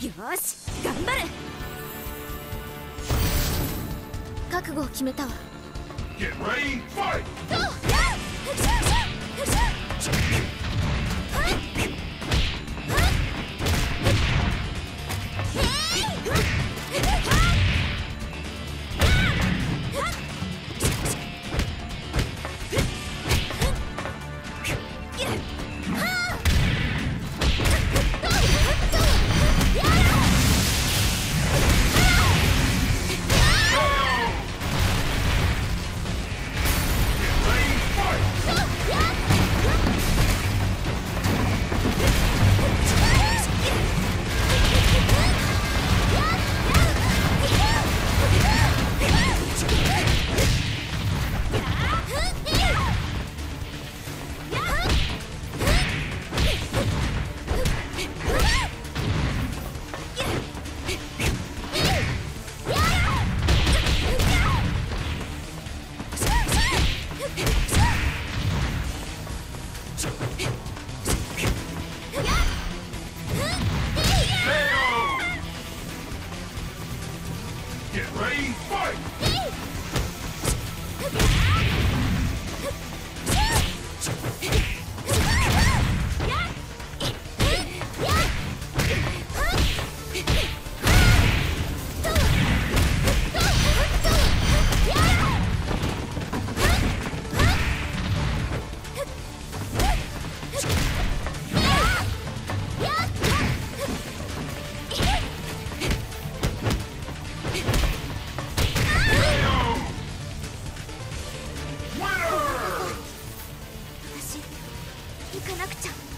し頑張れ覚悟を決めたわ Get ready, fight! Go! Ready, fight! かなくちゃ。